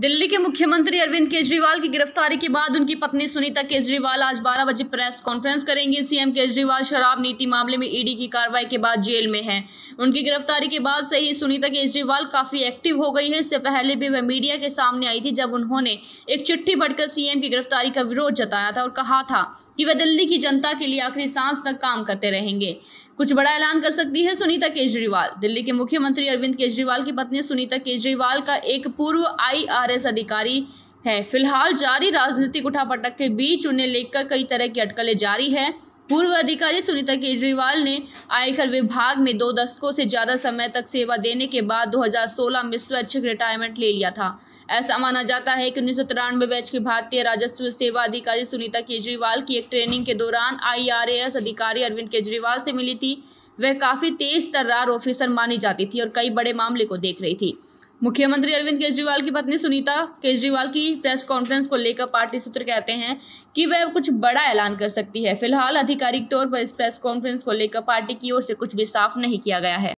दिल्ली के मुख्यमंत्री अरविंद केजरीवाल की गिरफ्तारी के बाद उनकी पत्नी सुनीता केजरीवाल आज 12 बजे प्रेस कॉन्फ्रेंस करेंगे। सीएम केजरीवाल शराब नीति मामले में ईडी की कार्रवाई के बाद जेल में हैं। उनकी गिरफ्तारी के बाद से ही सुनीता केजरीवाल काफ़ी एक्टिव हो गई है। इससे पहले भी वह मीडिया के सामने आई थी जब उन्होंने एक चिट्ठी बढ़कर सीएम की गिरफ्तारी का विरोध जताया था और कहा था कि वह दिल्ली की जनता के लिए आखिरी सांस तक काम करते रहेंगे। कुछ बड़ा ऐलान कर सकती है सुनीता केजरीवाल। दिल्ली के मुख्यमंत्री अरविंद केजरीवाल की पत्नी सुनीता केजरीवाल का एक पूर्व आईआरएस अधिकारी है। फ़िलहाल जारी राजनीतिक उठापटक के बीच उन्हें लेकर कई तरह की अटकलें जारी है। पूर्व अधिकारी सुनीता केजरीवाल ने आयकर विभाग में दो दशकों से ज़्यादा समय तक सेवा देने के बाद 2016 में स्वैच्छिक रिटायरमेंट ले लिया था। ऐसा माना जाता है कि उन्नीस सौ तिरानवे बैच की भारतीय राजस्व सेवा अधिकारी सुनीता केजरीवाल की एक ट्रेनिंग के दौरान आईआरएएस अधिकारी अरविंद केजरीवाल से मिली थी। वह काफ़ी तेज तर्रार ऑफिसर मानी जाती थी और कई बड़े मामले को देख रही थी। मुख्यमंत्री अरविंद केजरीवाल की पत्नी सुनीता केजरीवाल की प्रेस कॉन्फ्रेंस को लेकर पार्टी सूत्र कहते हैं कि वह कुछ बड़ा ऐलान कर सकती है। फ़िलहाल आधिकारिक तौर पर इस प्रेस कॉन्फ्रेंस को लेकर पार्टी की ओर से कुछ भी साफ़ नहीं किया गया है।